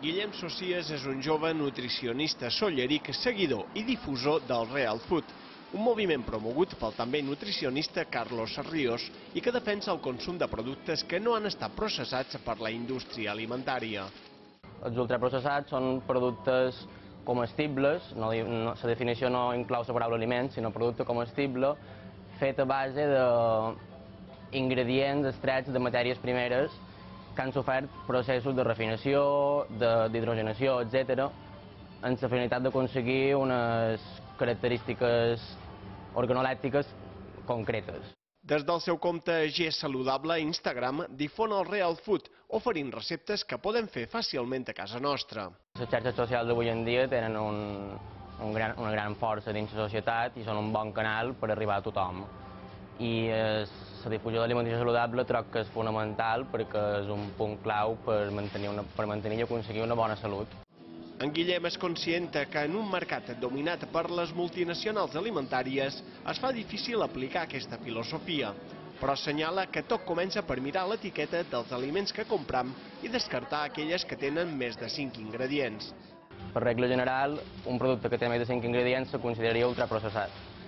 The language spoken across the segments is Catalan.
Guillem Socies és un jove nutricionista solleric, seguidor i difusor del Real Food, un moviment promogut pel també nutricionista Carlos Ríos i que defensa el consum de productes que no han estat processats per la indústria alimentària. Els ultraprocessats són productes comestibles, no, no, la definició no inclou la paraula aliment, sinó producte comestible fet a base d'ingredients estrets de matèries primeres que han sofert processos de refinació, d'hidrogenació, etc., amb la finalitat d'aconseguir unes característiques organolèptiques concretes. Des del seu compte G Saludable a Instagram difon el Real Food, oferint receptes que podem fer fàcilment a casa nostra. Les xarxes socials d'avui en dia tenen un, un gran, una gran força dins la societat i són un bon canal per arribar a tothom. I eh, la difusió de l'alimentació saludable troc que és fonamental perquè és un punt clau per mantenir, una, per mantenir i aconseguir una bona salut. En Guillem és conscient que en un mercat dominat per les multinacionals alimentàries es fa difícil aplicar aquesta filosofia, però assenyala que tot comença per mirar l'etiqueta dels aliments que compram i descartar aquelles que tenen més de 5 ingredients. Per regla general, un producte que té més de 5 ingredients se consideraria ultraprocessat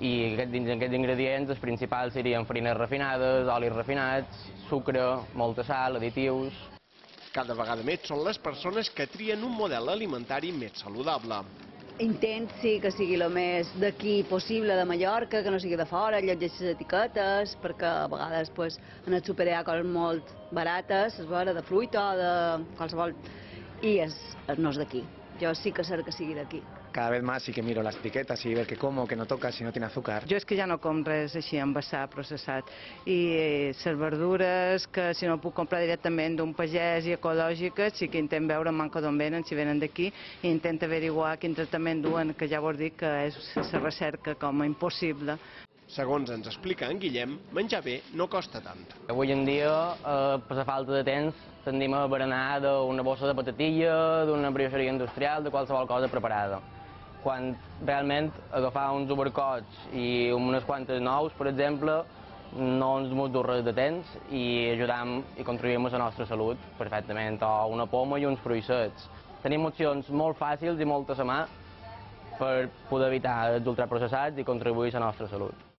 i dins d'aquests ingredients els principals serien farines refinades, olis refinats, sucre, molta sal, additius... Cada vegada més són les persones que trien un model alimentari més saludable. Intent sí que sigui el més d'aquí possible, de Mallorca, que no sigui de fora, llegeix les etiquetes, perquè a vegades pues, en el super hi ha coses molt barates, es veure, de fruita o de qualsevol, i és, no és d'aquí. Jo sí que sé que sigui d'aquí cada vez más sí que miro las etiquetas y ver qué como, qué no toca, si no tiene azúcar. Jo és que ja no com res així envasar, processat. I les eh, verdures, que si no puc comprar directament d'un pagès i ecològiques, sí que intent veure manca d'on venen, si venen d'aquí, i intent averiguar quin tractament duen, que ja vos dic que és la recerca com a impossible. Segons ens explica en Guillem, menjar bé no costa tant. Avui en dia, eh, per la falta de temps, tendim a berenar d'una bossa de patatilla, d'una brioixeria industrial, de qualsevol cosa preparada quan realment agafar uns obercots i unes quantes nous, per exemple, no ens du res de temps i ajudam i contribuïm a la nostra salut perfectament, o una poma i uns fruissets. Tenim opcions molt fàcils i moltes a mà per poder evitar els ultraprocessats i contribuir a la nostra salut.